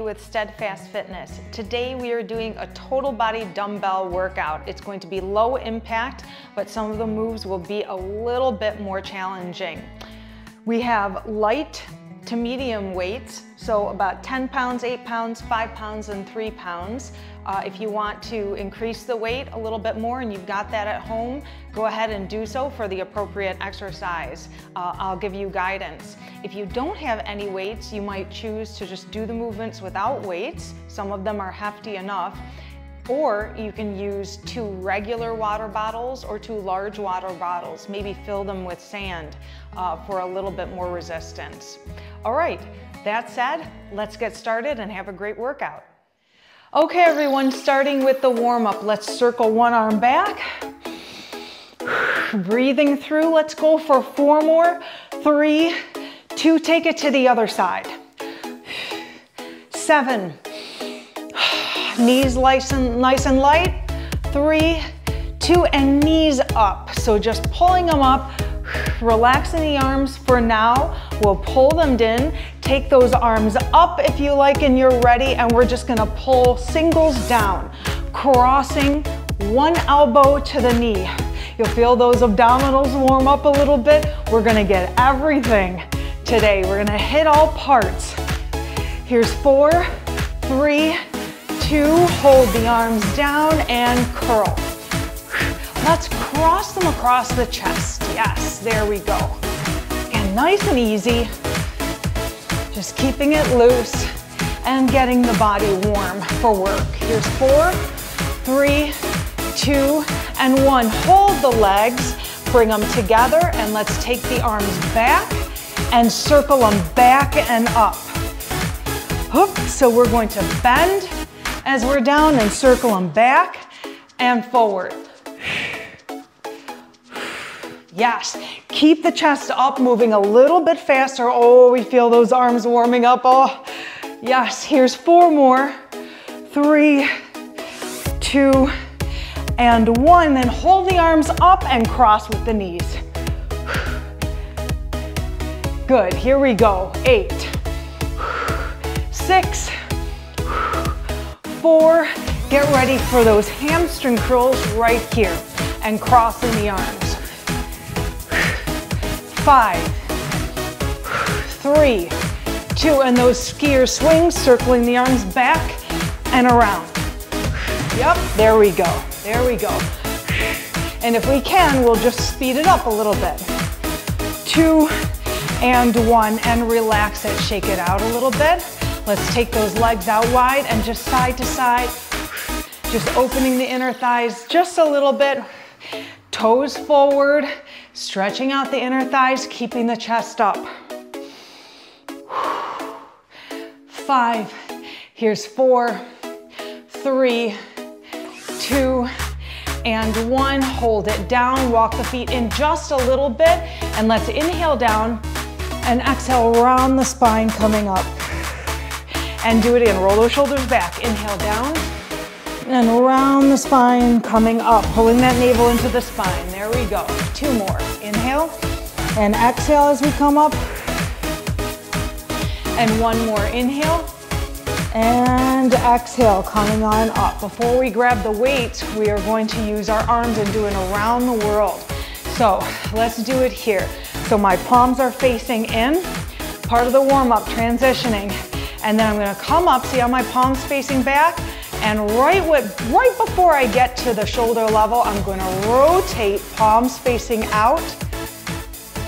With Steadfast Fitness. Today we are doing a total body dumbbell workout. It's going to be low impact, but some of the moves will be a little bit more challenging. We have light to medium weights, so about 10 pounds, 8 pounds, 5 pounds, and 3 pounds. Uh, if you want to increase the weight a little bit more and you've got that at home, go ahead and do so for the appropriate exercise. Uh, I'll give you guidance. If you don't have any weights, you might choose to just do the movements without weights. Some of them are hefty enough. Or you can use two regular water bottles or two large water bottles. Maybe fill them with sand uh, for a little bit more resistance. All right, that said, let's get started and have a great workout. Okay, everyone, starting with the warm up. Let's circle one arm back. Breathing through, let's go for four more. Three, two, take it to the other side. Seven, knees nice and, nice and light. Three, two, and knees up. So just pulling them up, relaxing the arms for now. We'll pull them in. Take those arms up if you like and you're ready. And we're just gonna pull singles down, crossing one elbow to the knee. You'll feel those abdominals warm up a little bit. We're gonna get everything today. We're gonna hit all parts. Here's four, three, two, hold the arms down and curl. Let's cross them across the chest. Yes, there we go. And nice and easy. Just keeping it loose and getting the body warm for work. Here's four, three, two, and one. Hold the legs, bring them together, and let's take the arms back and circle them back and up. So we're going to bend as we're down and circle them back and forward. Yes, keep the chest up, moving a little bit faster. Oh, we feel those arms warming up. Oh, yes, here's four more. Three, two, and one. Then hold the arms up and cross with the knees. Good, here we go. Eight, six, four. Get ready for those hamstring curls right here and crossing the arms. Five, three, two, and those skier swings, circling the arms back and around. Yep, there we go, there we go. And if we can, we'll just speed it up a little bit. Two and one, and relax it, shake it out a little bit. Let's take those legs out wide and just side to side. Just opening the inner thighs just a little bit. Toes forward, stretching out the inner thighs, keeping the chest up. Five, here's four, three, two, and one. Hold it down, walk the feet in just a little bit, and let's inhale down and exhale around the spine coming up and do it again. Roll those shoulders back. Inhale down and around the spine, coming up, pulling that navel into the spine. There we go. Two more. Inhale and exhale as we come up. And one more. Inhale and exhale, coming on up. Before we grab the weights, we are going to use our arms and do an around the world. So let's do it here. So my palms are facing in, part of the warm up, transitioning. And then I'm gonna come up, see how my palms facing back? And right, with, right before I get to the shoulder level, I'm gonna rotate palms facing out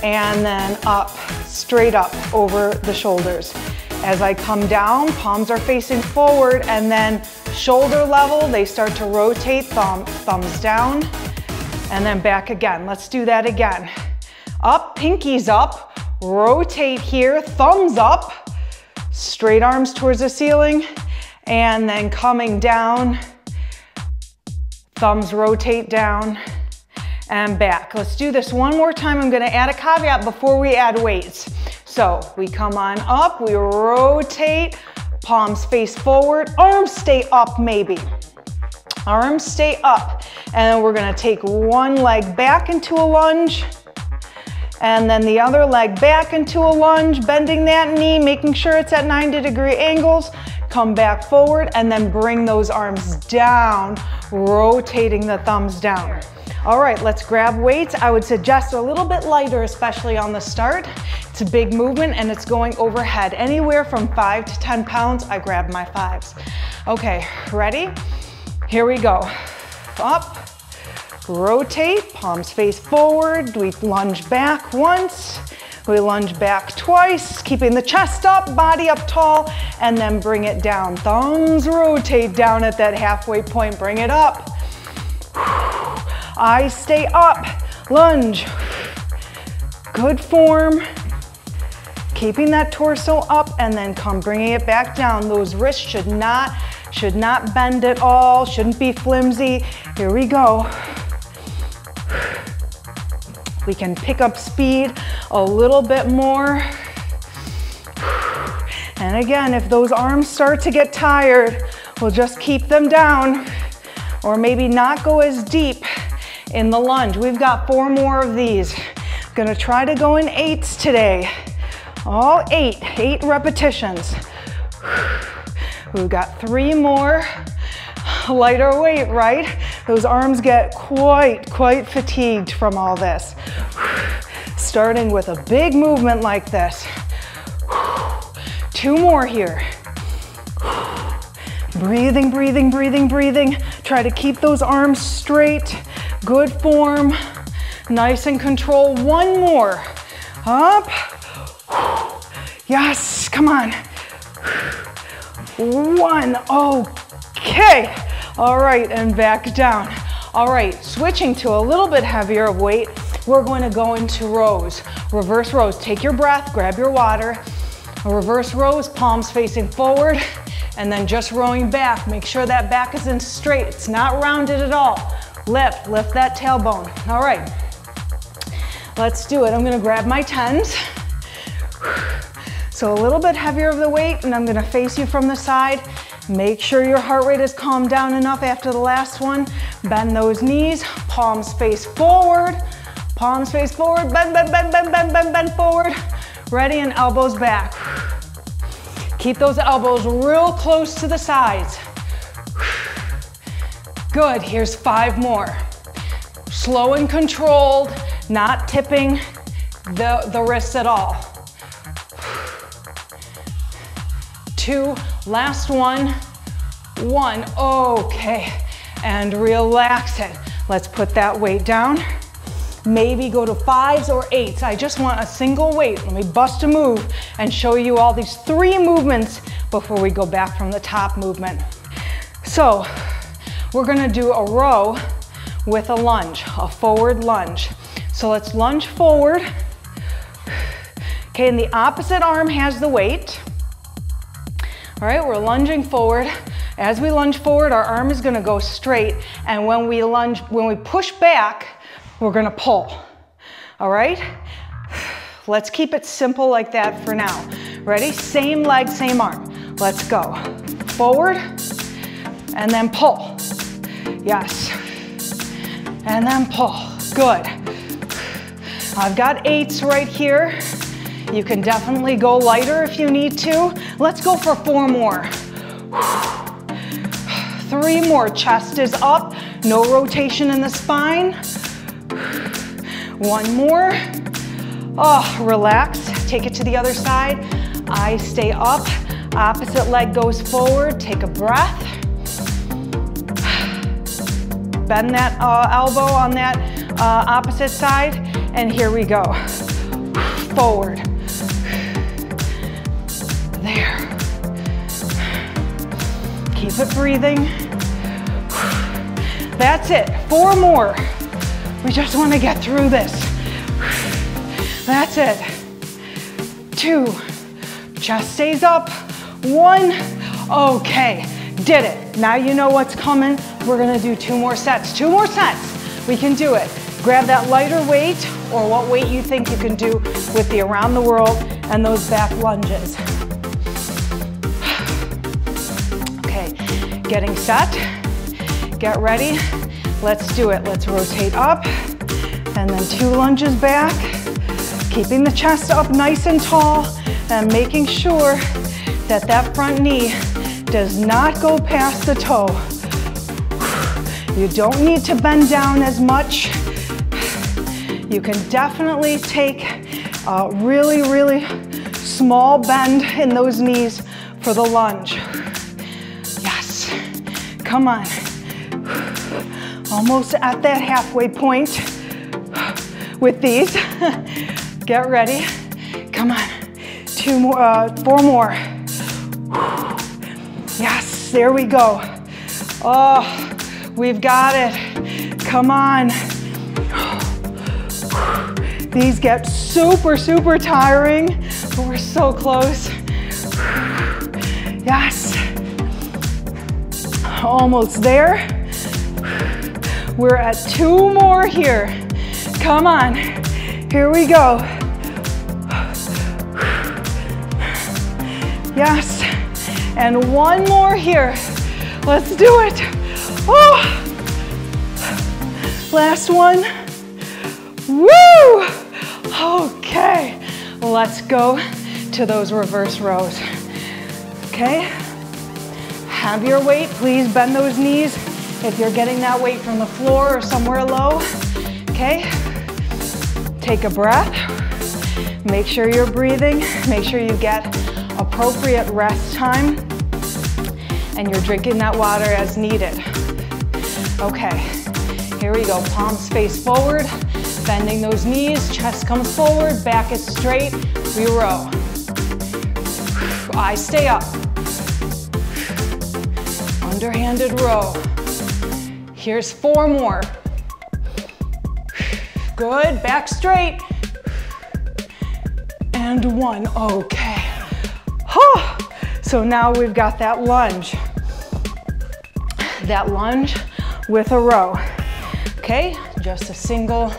and then up, straight up over the shoulders. As I come down, palms are facing forward and then shoulder level, they start to rotate, thumb, thumbs down, and then back again. Let's do that again. Up, pinkies up, rotate here, thumbs up, straight arms towards the ceiling, and then coming down, thumbs rotate down and back. Let's do this one more time. I'm gonna add a caveat before we add weights. So we come on up, we rotate, palms face forward, arms stay up maybe. Arms stay up. And we're gonna take one leg back into a lunge, and then the other leg back into a lunge, bending that knee, making sure it's at 90 degree angles. Come back forward, and then bring those arms down, rotating the thumbs down. All right, let's grab weights. I would suggest a little bit lighter, especially on the start. It's a big movement and it's going overhead. Anywhere from five to 10 pounds, I grab my fives. Okay, ready? Here we go. Up, rotate, palms face forward. We lunge back once. We lunge back twice, keeping the chest up, body up tall, and then bring it down. Thumbs rotate down at that halfway point, bring it up. Eyes stay up, lunge. Good form. Keeping that torso up and then come bringing it back down. Those wrists should not, should not bend at all, shouldn't be flimsy. Here we go. We can pick up speed a little bit more. And again, if those arms start to get tired, we'll just keep them down or maybe not go as deep in the lunge. We've got four more of these. Gonna try to go in eights today. All eight, eight repetitions. We've got three more lighter weight, right? Those arms get quite, quite fatigued from all this. Starting with a big movement like this. Two more here. Breathing, breathing, breathing, breathing. Try to keep those arms straight. Good form. Nice and control. One more. Up. Yes, come on. One. Okay. All right, and back down. All right, switching to a little bit heavier of weight, we're going to go into rows. Reverse rows. Take your breath, grab your water. A reverse rows, palms facing forward, and then just rowing back. Make sure that back is in straight. It's not rounded at all. Lift, lift that tailbone. All right, let's do it. I'm gonna grab my tens. So a little bit heavier of the weight, and I'm gonna face you from the side Make sure your heart rate is calmed down enough after the last one. Bend those knees, palms face forward, palms face forward, bend, bend, bend, bend, bend, bend, bend forward. Ready and elbows back. Keep those elbows real close to the sides. Good, here's five more. Slow and controlled, not tipping the, the wrists at all. Two, Last one, one, okay. And relax it. Let's put that weight down. Maybe go to fives or eights. I just want a single weight. Let me bust a move and show you all these three movements before we go back from the top movement. So we're gonna do a row with a lunge, a forward lunge. So let's lunge forward. Okay, and the opposite arm has the weight. All right, we're lunging forward. As we lunge forward, our arm is gonna go straight. And when we lunge, when we push back, we're gonna pull. All right? Let's keep it simple like that for now. Ready? Same leg, same arm. Let's go. Forward, and then pull. Yes. And then pull. Good. I've got eights right here. You can definitely go lighter if you need to. Let's go for four more. Three more, chest is up, no rotation in the spine. One more. Oh, relax, take it to the other side. Eyes stay up, opposite leg goes forward, take a breath. Bend that uh, elbow on that uh, opposite side, and here we go. Forward. Keep it breathing. That's it. Four more. We just want to get through this. That's it. Two. Chest stays up. One. Okay. Did it. Now you know what's coming. We're to do two more sets. Two more sets. We can do it. Grab that lighter weight or what weight you think you can do with the around the world and those back lunges. Getting set, get ready. Let's do it. Let's rotate up and then two lunges back, keeping the chest up nice and tall and making sure that that front knee does not go past the toe. You don't need to bend down as much. You can definitely take a really, really small bend in those knees for the lunge. Come on. Almost at that halfway point with these. Get ready. Come on. Two more, uh, four more. Yes, there we go. Oh, We've got it. Come on. These get super, super tiring, but we're so close. Yes. Almost there. We're at two more here. Come on. Here we go. Yes. And one more here. Let's do it. Oh. Last one. Woo! Okay, let's go to those reverse rows. Okay? Have your weight, please bend those knees if you're getting that weight from the floor or somewhere low. Okay? Take a breath. Make sure you're breathing. Make sure you get appropriate rest time and you're drinking that water as needed. Okay, here we go. Palms face forward, bending those knees, chest comes forward, back is straight, we row. Eyes stay up. Underhanded row. Here's four more. Good, back straight. And one, okay. So now we've got that lunge. That lunge with a row. Okay, just a single,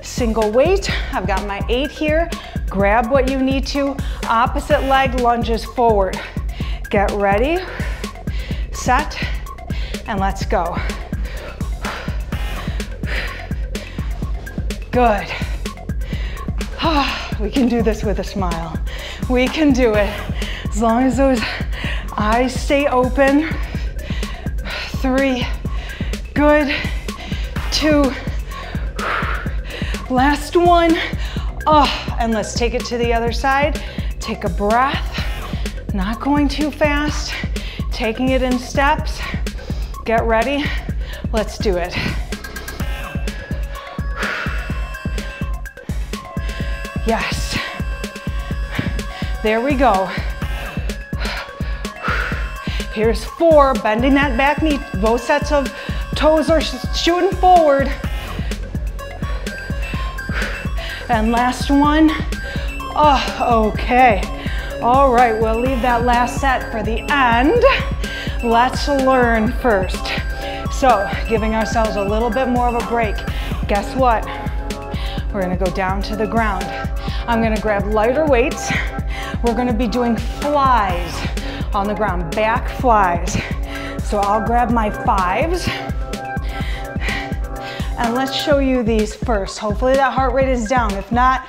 single weight. I've got my eight here. Grab what you need to. Opposite leg lunges forward. Get ready, set, and let's go. Good. we can do this with a smile. We can do it. As long as those eyes stay open. Three, Good. Two. Last one. Oh, and let's take it to the other side. Take a breath. Not going too fast. Taking it in steps. Get ready. Let's do it. Yes. There we go. Here's four, bending that back knee, both sets of Toes are shooting forward. And last one. Oh, okay. All right, we'll leave that last set for the end. Let's learn first. So, giving ourselves a little bit more of a break. Guess what? We're gonna go down to the ground. I'm gonna grab lighter weights. We're gonna be doing flies on the ground, back flies. So I'll grab my fives. And let's show you these first. Hopefully that heart rate is down. If not,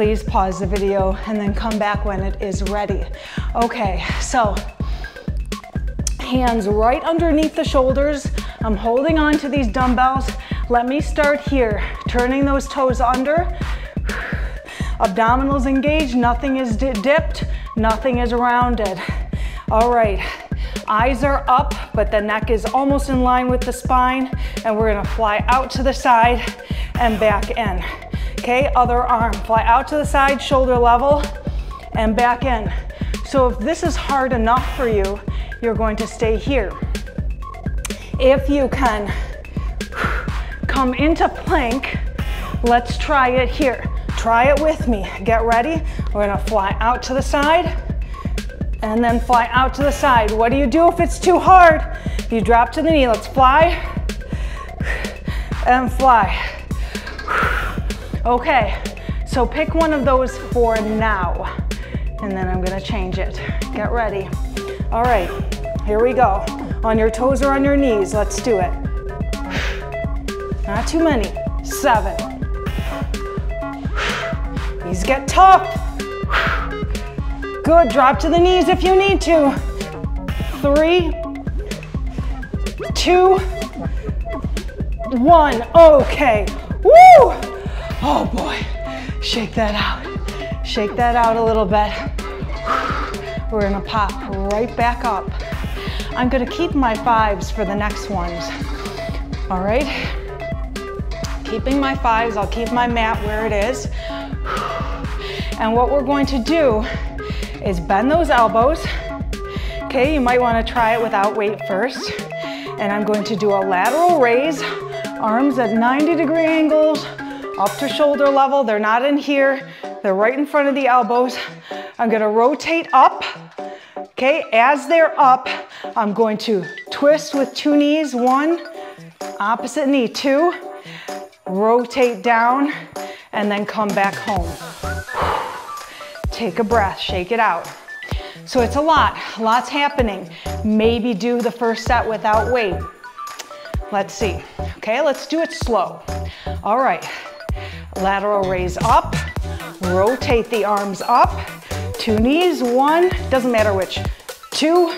please pause the video and then come back when it is ready. Okay, so hands right underneath the shoulders. I'm holding on to these dumbbells. Let me start here, turning those toes under. Abdominals engaged, nothing is dipped, nothing is rounded. All right, Eyes are up, but the neck is almost in line with the spine, and we're gonna fly out to the side and back in. Okay, other arm, fly out to the side, shoulder level, and back in. So if this is hard enough for you, you're going to stay here. If you can come into plank, let's try it here. Try it with me. Get ready. We're gonna fly out to the side and then fly out to the side. What do you do if it's too hard? You drop to the knee. Let's fly and fly. Okay, so pick one of those for now. And then I'm gonna change it. Get ready. All right, here we go. On your toes or on your knees, let's do it. Not too many. Seven. These get tough. Good, drop to the knees if you need to. three, two, one. Okay. Woo! Oh boy. Shake that out. Shake that out a little bit. We're gonna pop right back up. I'm gonna keep my fives for the next ones. All right? Keeping my fives, I'll keep my mat where it is. And what we're going to do is bend those elbows. Okay, you might wanna try it without weight first. And I'm going to do a lateral raise, arms at 90 degree angles, up to shoulder level. They're not in here, they're right in front of the elbows. I'm gonna rotate up. Okay, as they're up, I'm going to twist with two knees, one, opposite knee, two, rotate down, and then come back home. Take a breath, shake it out. So it's a lot, lots happening. Maybe do the first set without weight. Let's see. Okay, let's do it slow. All right, lateral raise up, rotate the arms up, two knees, one, doesn't matter which, two,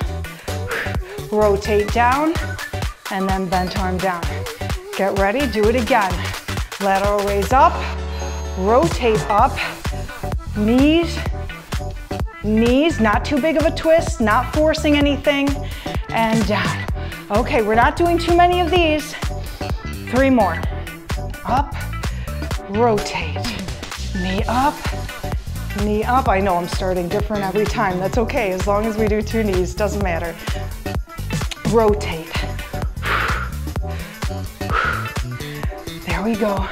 rotate down, and then bent arm down. Get ready, do it again. Lateral raise up, rotate up, knees, knees, not too big of a twist, not forcing anything, and down. Okay, we're not doing too many of these. Three more. Up, rotate, knee up, knee up. I know I'm starting different every time. That's okay, as long as we do two knees, doesn't matter. Rotate. There we go.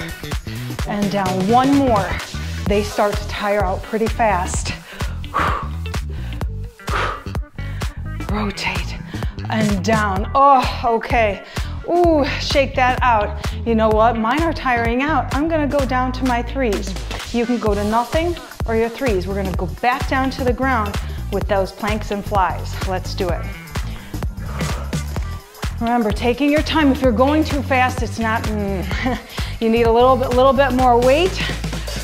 And down one more. They start to tire out pretty fast. Rotate and down. Oh, okay. Ooh, shake that out. You know what? Mine are tiring out. I'm gonna go down to my threes. You can go to nothing or your threes. We're gonna go back down to the ground with those planks and flies. Let's do it. Remember, taking your time. If you're going too fast, it's not, mm, you need a little bit, little bit more weight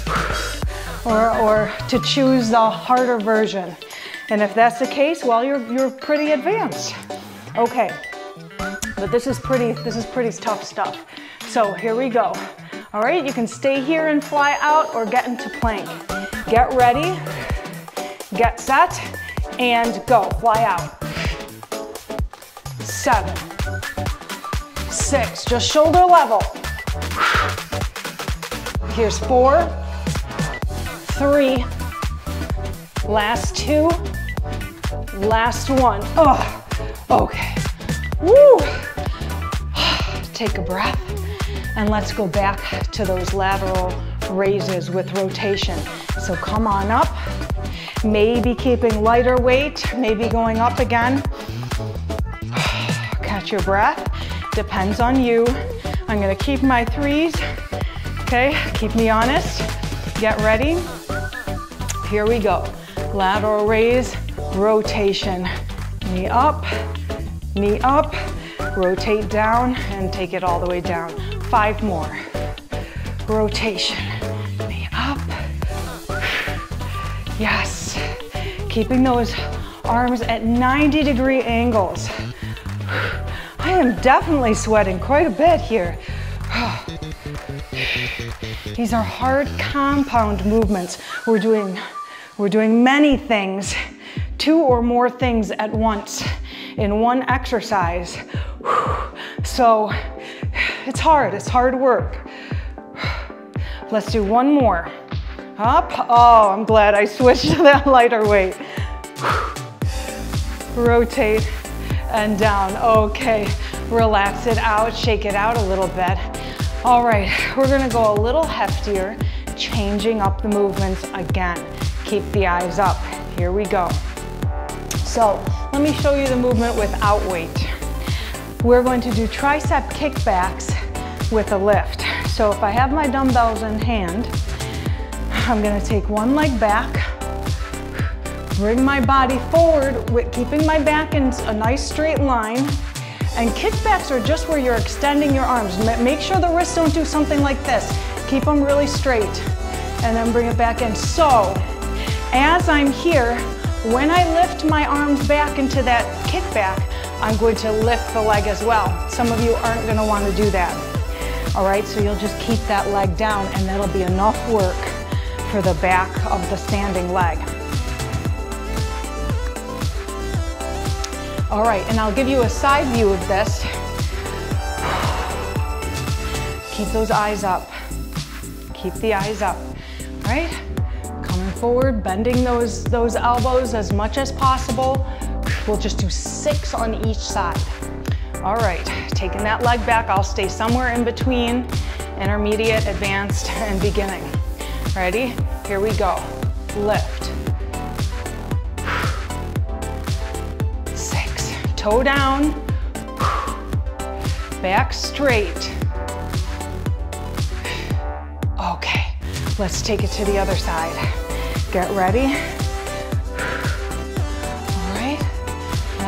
or, or to choose the harder version. And if that's the case, well, you're, you're pretty advanced. Okay, but this is pretty, this is pretty tough stuff. So here we go. All right, you can stay here and fly out or get into plank. Get ready, get set, and go, fly out. Seven, six, just shoulder level. Here's four, three, last two, last one. Oh, okay. Woo. Take a breath and let's go back to those lateral raises with rotation. So come on up, maybe keeping lighter weight, maybe going up again. Catch your breath, depends on you. I'm gonna keep my threes, okay? Keep me honest, get ready. Here we go. Lateral raise, rotation. Knee up, knee up, rotate down and take it all the way down. Five more. Rotation, knee up. Yes. Keeping those arms at 90 degree angles. I am definitely sweating quite a bit here. These are hard compound movements. We're doing, we're doing many things, two or more things at once in one exercise. So it's hard, it's hard work. Let's do one more. Up, oh, I'm glad I switched to that lighter weight. Rotate and down, okay. Relax it out, shake it out a little bit. All right, we're gonna go a little heftier, changing up the movements again. Keep the eyes up, here we go. So let me show you the movement without weight. We're going to do tricep kickbacks with a lift. So if I have my dumbbells in hand, I'm gonna take one leg back, bring my body forward, with keeping my back in a nice straight line, and kickbacks are just where you're extending your arms. Make sure the wrists don't do something like this. Keep them really straight, and then bring it back in. So, as I'm here, When I lift my arms back into that kickback, I'm going to lift the leg as well. Some of you aren't gonna wanna do that. All right, so you'll just keep that leg down and that'll be enough work for the back of the standing leg. All right, and I'll give you a side view of this. Keep those eyes up. Keep the eyes up, All right? Coming forward, bending those, those elbows as much as possible. We'll just do six on each side. All right, taking that leg back, I'll stay somewhere in between intermediate, advanced, and beginning. Ready? Here we go. Lift. Six. Toe down. Back straight. Okay, let's take it to the other side. Get ready.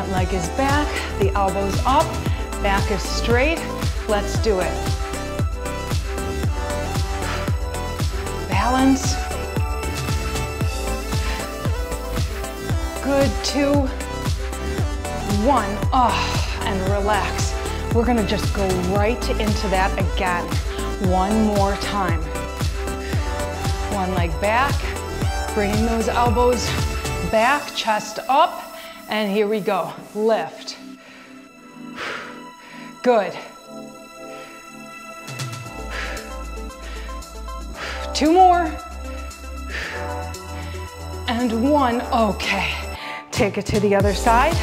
That leg is back, the elbow's up, back is straight. Let's do it. Balance. Good, two, one. Oh, and relax. We're gonna just go right into that again. One more time. One leg back, bringing those elbows back, chest up, and here we go. Lift. Good. Two more. And one. Okay. Take it to the other side.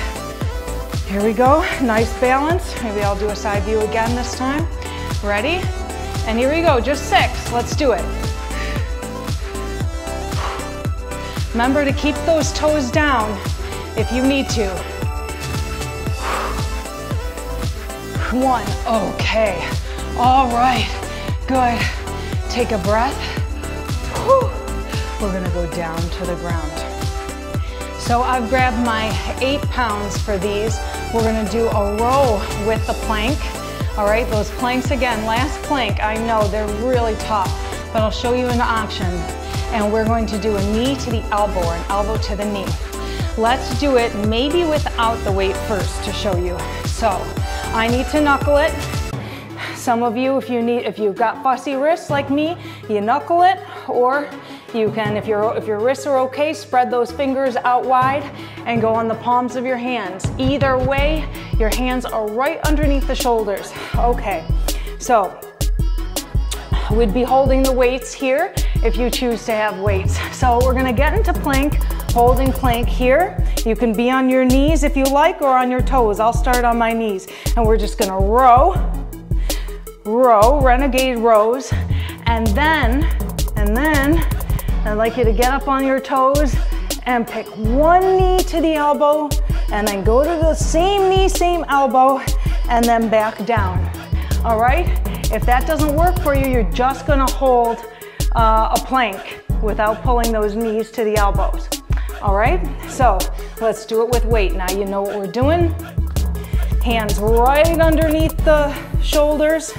Here we go. Nice balance. Maybe I'll do a side view again this time. Ready? And here we go. Just six. Let's do it. Remember to keep those toes down if you need to. One, okay. All right, good. Take a breath. We're gonna go down to the ground. So I've grabbed my eight pounds for these. We're gonna do a row with the plank. All right, those planks again, last plank, I know they're really tough, but I'll show you an option. And we're going to do a knee to the elbow or an elbow to the knee. Let's do it maybe without the weight first to show you. So I need to knuckle it. Some of you, if you need, if you've got fussy wrists like me, you knuckle it, or you can, if, you if your wrists are okay, spread those fingers out wide and go on the palms of your hands. Either way, your hands are right underneath the shoulders. Okay, so we'd be holding the weights here if you choose to have weights. So we're gonna get into plank, holding plank here. You can be on your knees if you like or on your toes. I'll start on my knees. And we're just gonna row, row, renegade rows, and then, and then I'd like you to get up on your toes and pick one knee to the elbow and then go to the same knee, same elbow, and then back down. All right? If that doesn't work for you, you're just gonna hold uh, a plank without pulling those knees to the elbows. All right? So let's do it with weight. Now you know what we're doing. Hands right underneath the shoulders.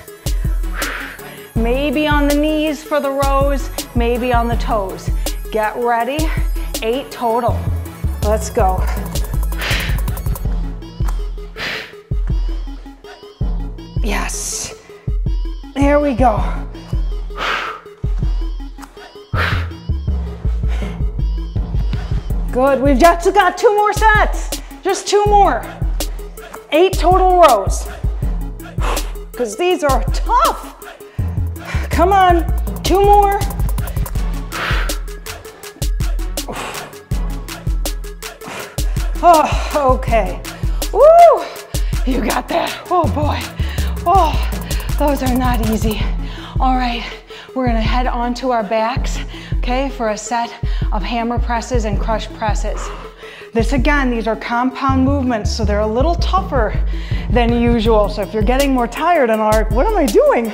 Maybe on the knees for the rows, maybe on the toes. Get ready, eight total. Let's go. Yes. There we go. Good, we've just got two more sets. Just two more. Eight total rows. Because these are tough. Come on, two more. Oh, okay. Woo! You got that. Oh boy. Oh, those are not easy. All right, we're gonna head on to our backs, okay, for a set of hammer presses and crush presses. This again, these are compound movements, so they're a little tougher than usual. So if you're getting more tired and are like, what am I doing?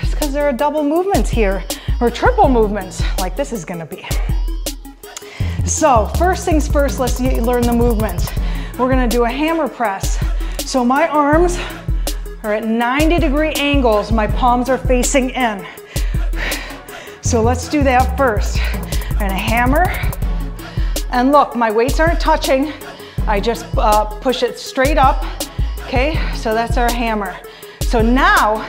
It's because there are double movements here, or triple movements, like this is gonna be. So first things first, let's learn the movements. We're gonna do a hammer press. So my arms are at 90 degree angles, my palms are facing in. So let's do that first. I'm gonna hammer, And look, my weights aren't touching. I just uh, push it straight up. Okay, so that's our hammer. So now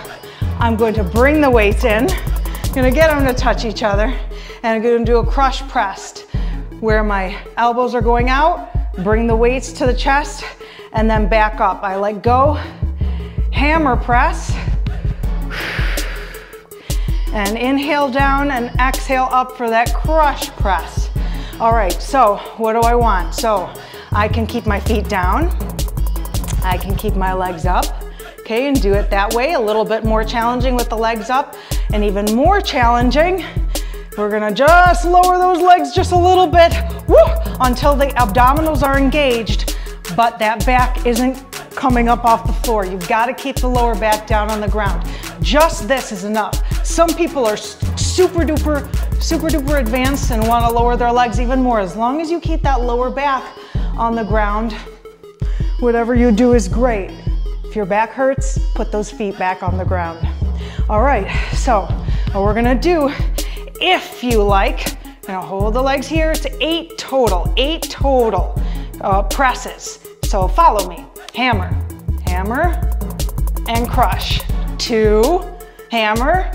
I'm going to bring the weights in. I'm gonna get them to touch each other. And I'm gonna do a crush press where my elbows are going out, bring the weights to the chest, and then back up. I let go, hammer press, and inhale down and exhale up for that crush press. All right, so what do I want? So I can keep my feet down. I can keep my legs up, okay, and do it that way. A little bit more challenging with the legs up and even more challenging. We're gonna just lower those legs just a little bit woo, until the abdominals are engaged, but that back isn't coming up off the floor. You've gotta keep the lower back down on the ground. Just this is enough. Some people are super duper, super duper advanced and wanna lower their legs even more. As long as you keep that lower back on the ground, whatever you do is great. If your back hurts, put those feet back on the ground. All right, so what we're gonna do, if you like, gonna hold the legs here, it's eight total, eight total uh, presses. So follow me, hammer, hammer, and crush. Two, hammer,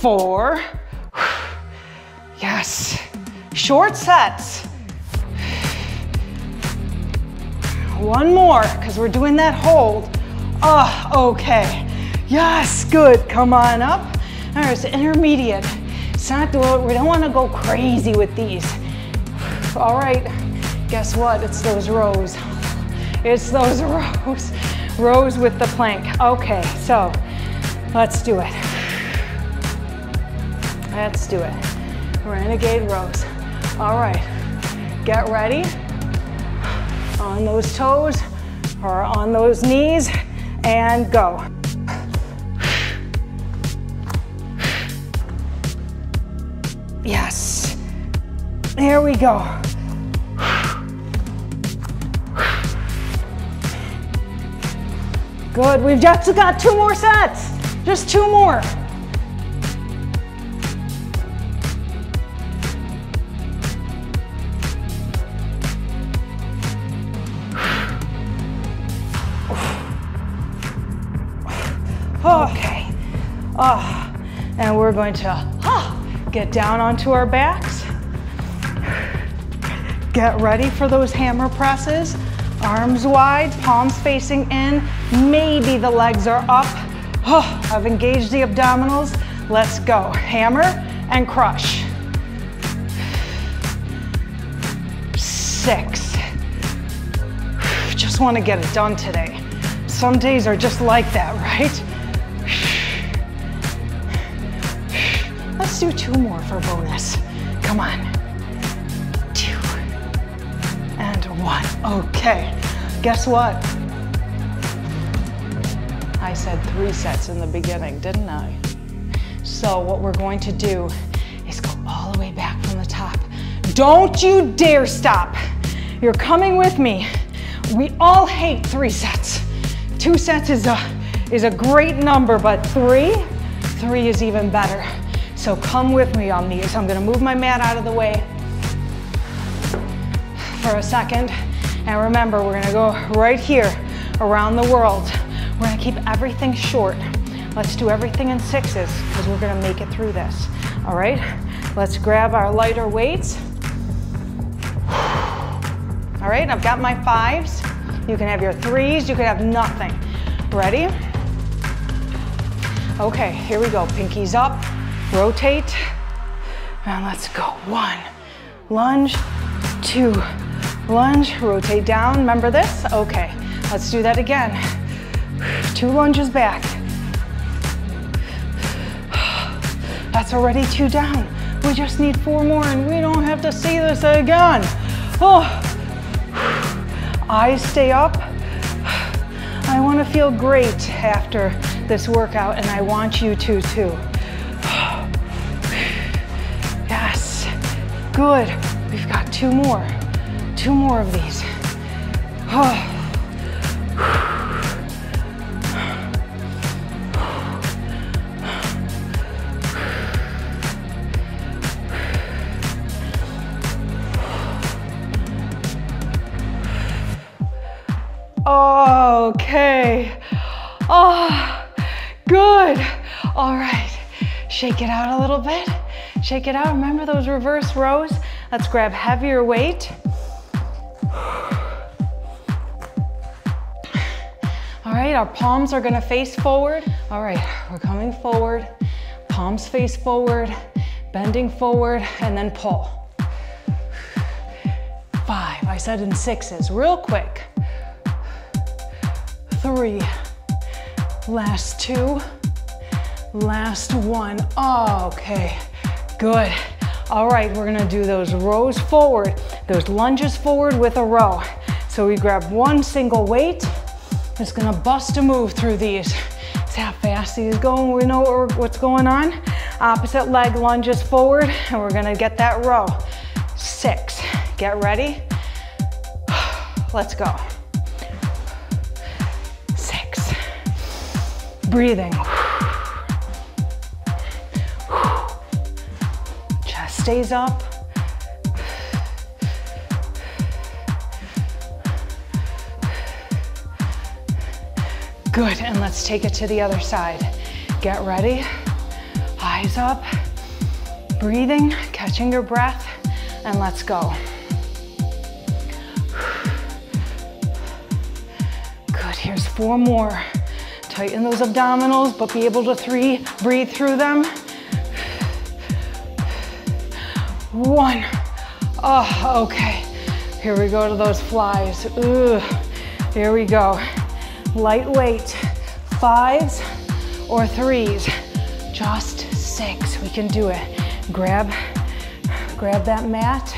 four, yes. Short sets. One more, because we're doing that hold. Oh, okay. Yes, good. Come on up. All right, so intermediate. It's not, we don't want to go crazy with these. All right, guess what? It's those rows. It's those rows. Rows with the plank. Okay, so let's do it. Let's do it. Renegade rows. All right, get ready on those toes or on those knees and go. Yes, there we go. Good, we've just got two more sets, just two more. Oh. Okay. Oh, and we're going to oh, get down onto our backs. Get ready for those hammer presses. Arms wide, palms facing in. Maybe the legs are up. Oh, I've engaged the abdominals. Let's go. Hammer and crush. Six. Just want to get it done today. Some days are just like that, right? Let's do two more for bonus. Come on. Two and one. Okay, guess what? I said three sets in the beginning, didn't I? So what we're going to do is go all the way back from the top. Don't you dare stop. You're coming with me. We all hate three sets. Two sets is a, is a great number, but three, three is even better. So come with me on these. I'm gonna move my mat out of the way for a second. And remember, we're gonna go right here around the world. We're gonna keep everything short. Let's do everything in sixes because we're gonna make it through this. All right, let's grab our lighter weights. All right, I've got my fives. You can have your threes, you can have nothing. Ready? Okay, here we go. Pinkies up, rotate, and let's go. One, lunge, two, lunge, rotate down. Remember this? Okay, let's do that again. Two lunges back. That's already two down. We just need four more and we don't have to see this again. Oh, eyes stay up. I want to feel great after this workout and I want you to too. Yes, good. We've got two more. Two more of these. Oh. Okay. Oh, good. All right. Shake it out a little bit. Shake it out. Remember those reverse rows? Let's grab heavier weight. All right, our palms are gonna face forward. All right, we're coming forward. Palms face forward, bending forward, and then pull. Five, I said in sixes, real quick. Three, last two, last one. Oh, okay, good. All right, we're gonna do those rows forward, those lunges forward with a row. So we grab one single weight, just gonna bust a move through these. See how fast these go, we know what's going on. Opposite leg lunges forward, and we're gonna get that row. Six, get ready. Let's go. Breathing. Chest stays up. Good, and let's take it to the other side. Get ready, eyes up, breathing, catching your breath, and let's go. Good, here's four more. Tighten those abdominals, but be able to three, breathe through them. One. Oh, okay. Here we go to those flies. Ugh. Here we go lightweight, fives or threes, just six, we can do it. Grab, grab that mat,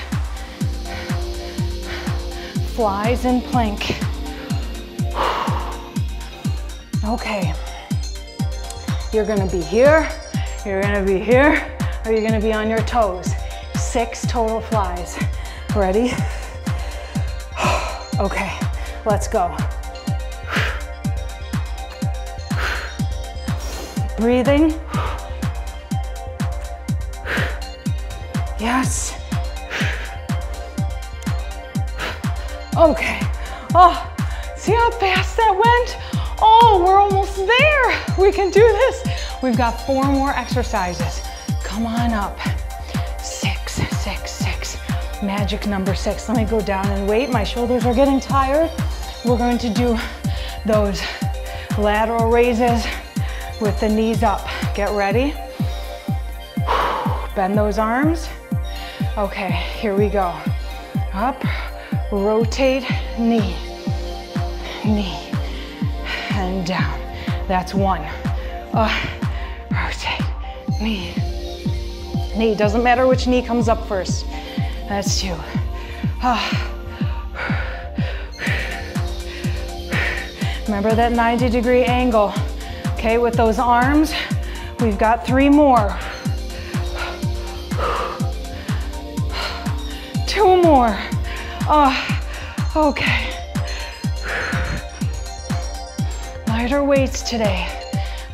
flies and plank. Okay, you're gonna be here, you're gonna be here, or you're gonna be on your toes. Six total flies. Ready? Okay, let's go. Breathing. Yes. Okay. Oh, see how fast that went? We're almost there. We can do this. We've got four more exercises. Come on up. Six, six, six. Magic number six. Let me go down and wait. My shoulders are getting tired. We're going to do those lateral raises with the knees up. Get ready. Bend those arms. Okay, here we go. Up, rotate, knee, knee, down. That's one. Uh, rotate, knee, knee. Doesn't matter which knee comes up first. That's two. Uh, Remember that 90 degree angle. Okay, with those arms, we've got three more. Two more. Oh, okay. Lighter weights today.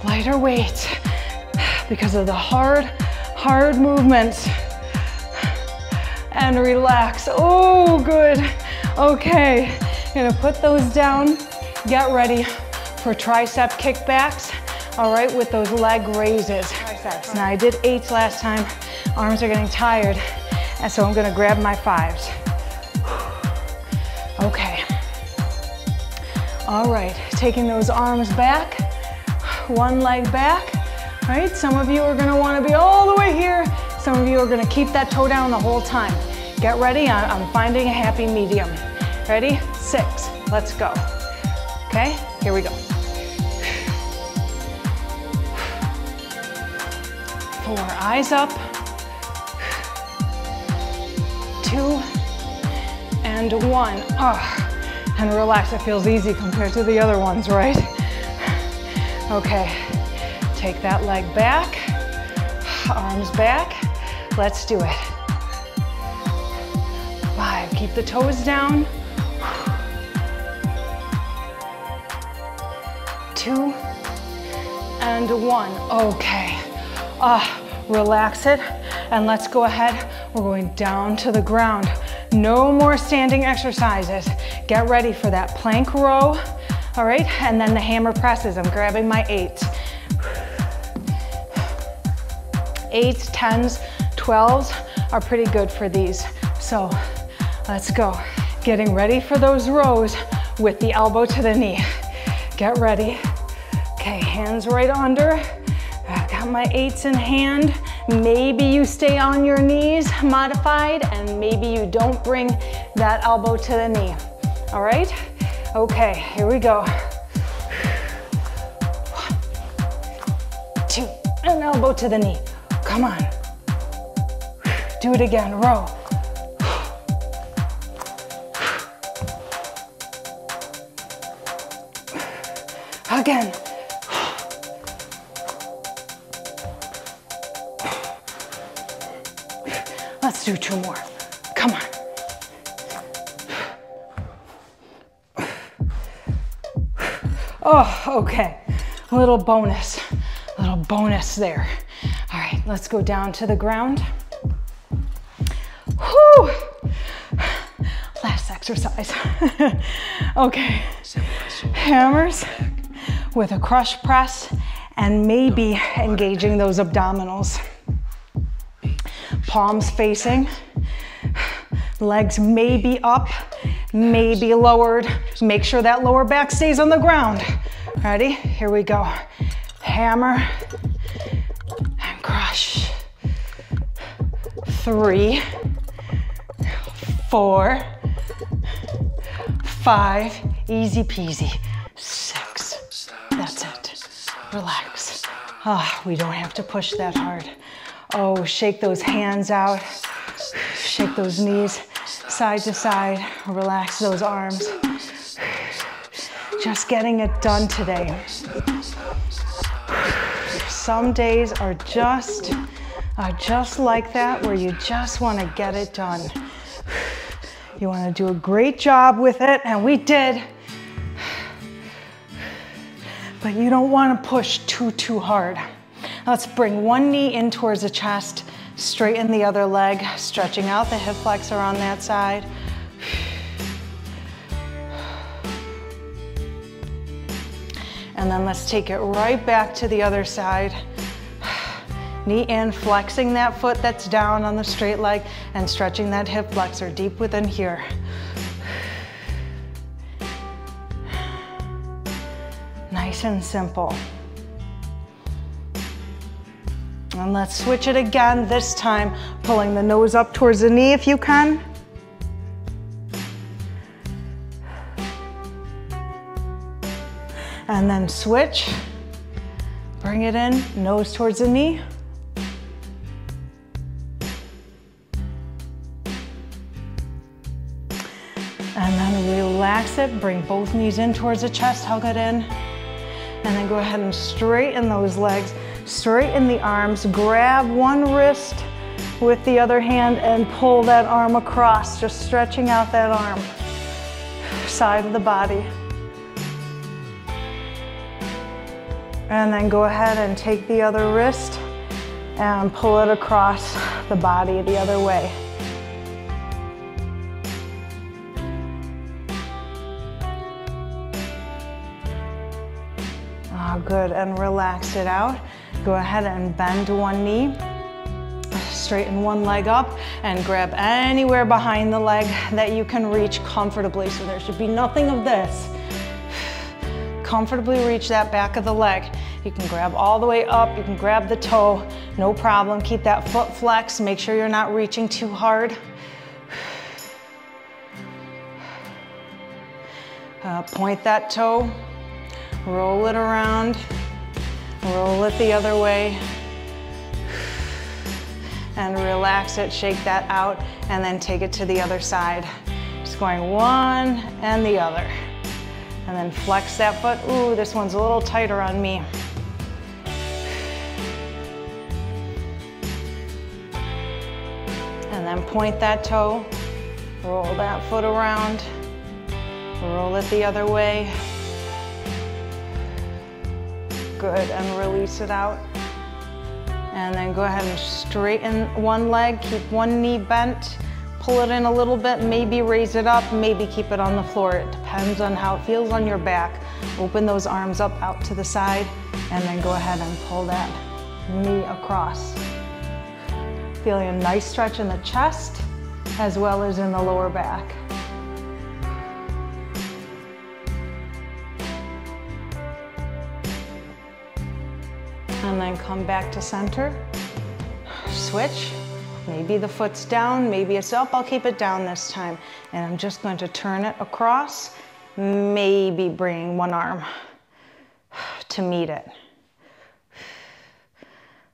Lighter weights because of the hard, hard movements. And relax. Oh, good. Okay, gonna put those down. Get ready for tricep kickbacks all right, with those leg raises. Triceps. Now I did eights last time. Arms are getting tired, and so I'm gonna grab my fives. Okay. All right, taking those arms back, one leg back. All right, some of you are gonna wanna be all the way here. Some of you are gonna keep that toe down the whole time. Get ready, I'm finding a happy medium. Ready? Six, let's go. Okay, here we go. four, eyes up, two, and one. Oh, and relax, it feels easy compared to the other ones, right? Okay, take that leg back, arms back. Let's do it. Five, keep the toes down. Two, and one. Okay. Ah, relax it, and let's go ahead. We're going down to the ground. No more standing exercises. Get ready for that plank row. All right, and then the hammer presses. I'm grabbing my eights. Eights, tens, twelves are pretty good for these. So let's go. Getting ready for those rows with the elbow to the knee. Get ready. Okay, hands right under. I've got my eights in hand. Maybe you stay on your knees, modified, and maybe you don't bring that elbow to the knee. All right? Okay, here we go. One, two, and elbow to the knee. Come on. Do it again, row. Again. Let's do two more. Oh, okay. A little bonus, a little bonus there. All right, let's go down to the ground. Whew. Last exercise. okay. Hammers with a crush press and maybe engaging those abdominals. Palms facing, legs maybe up, maybe lowered. Make sure that lower back stays on the ground. Ready? Here we go. Hammer and crush. Three, four, five, easy peasy. Six, that's it. Relax. Ah, oh, we don't have to push that hard. Oh, shake those hands out. Shake those knees side to side. Relax those arms. Just getting it done today. Some days are just, are just like that where you just want to get it done. You want to do a great job with it, and we did. But you don't want to push too, too hard. Let's bring one knee in towards the chest, straighten the other leg, stretching out the hip flexor on that side. And then let's take it right back to the other side. Knee in, flexing that foot that's down on the straight leg and stretching that hip flexor deep within here. Nice and simple. And let's switch it again, this time pulling the nose up towards the knee if you can. And then switch, bring it in, nose towards the knee. And then relax it, bring both knees in towards the chest, hug it in. And then go ahead and straighten those legs straighten the arms, grab one wrist with the other hand and pull that arm across, just stretching out that arm, side of the body. And then go ahead and take the other wrist and pull it across the body the other way. Oh, good, and relax it out. Go ahead and bend one knee, straighten one leg up and grab anywhere behind the leg that you can reach comfortably. So there should be nothing of this. Comfortably reach that back of the leg. You can grab all the way up, you can grab the toe, no problem. Keep that foot flexed, make sure you're not reaching too hard. Uh, point that toe, roll it around, Roll it the other way. And relax it, shake that out, and then take it to the other side. Just going one and the other. And then flex that foot. Ooh, this one's a little tighter on me. And then point that toe, roll that foot around, roll it the other way good, and release it out. And then go ahead and straighten one leg, keep one knee bent, pull it in a little bit, maybe raise it up, maybe keep it on the floor. It depends on how it feels on your back. Open those arms up out to the side and then go ahead and pull that knee across. Feeling a nice stretch in the chest as well as in the lower back. And then come back to center. Switch. Maybe the foot's down, maybe it's up. I'll keep it down this time. And I'm just going to turn it across, maybe bring one arm to meet it.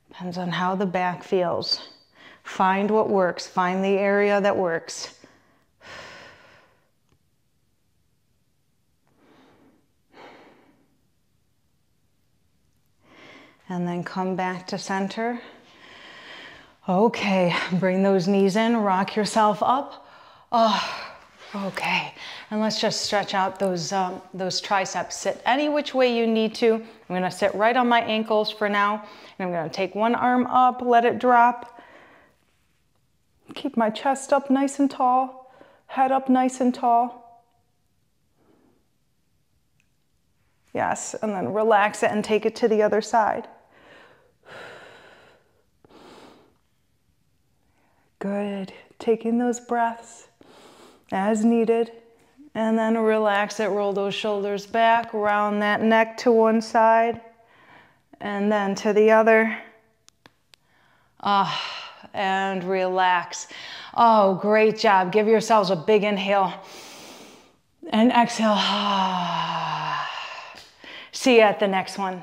Depends on how the back feels. Find what works, find the area that works. And then come back to center. Okay, bring those knees in, rock yourself up. Oh, okay. And let's just stretch out those, um, those triceps. Sit any which way you need to. I'm gonna sit right on my ankles for now. And I'm gonna take one arm up, let it drop. Keep my chest up nice and tall, head up nice and tall. Yes, and then relax it and take it to the other side. Good. Taking those breaths as needed. And then relax it, roll those shoulders back, round that neck to one side, and then to the other. Ah, and relax. Oh, great job. Give yourselves a big inhale and exhale. See you at the next one.